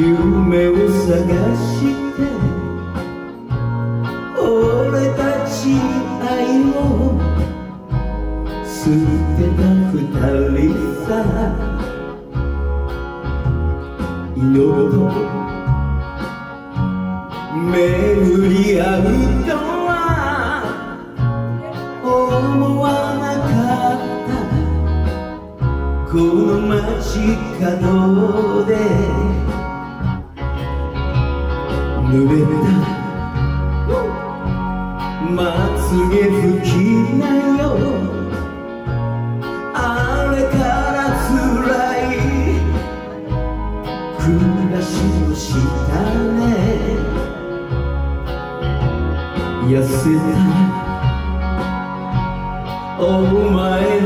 夢を探して俺たち愛を捨てた二人さ。祈ると巡り合うとは思わなかったこの街角で濡れたまつげ拭きなよ。あれから辛い。暮らしをしたね。痩せた。お前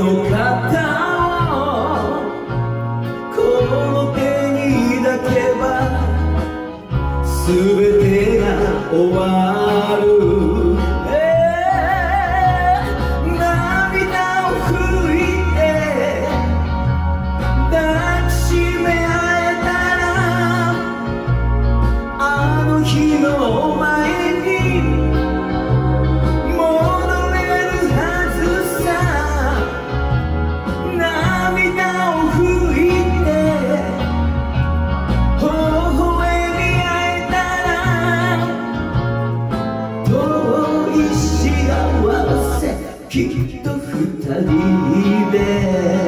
全てが終わる、きっと二人で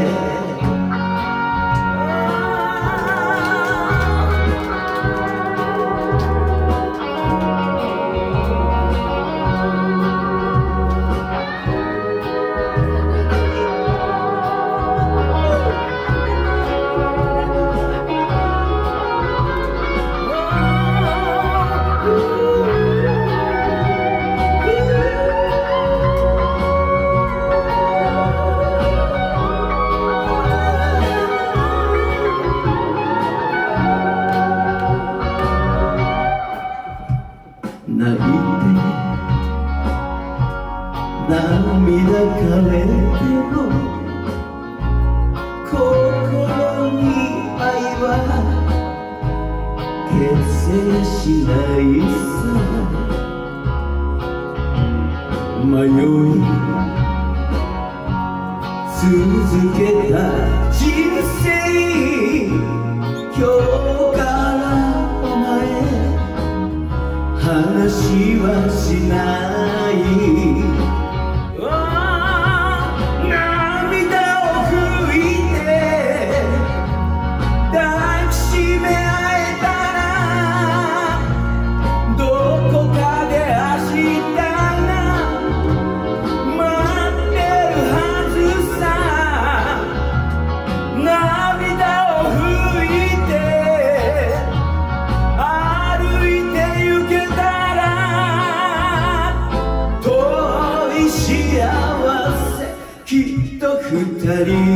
抱かれても心に愛は結成しないさ。迷い続けた二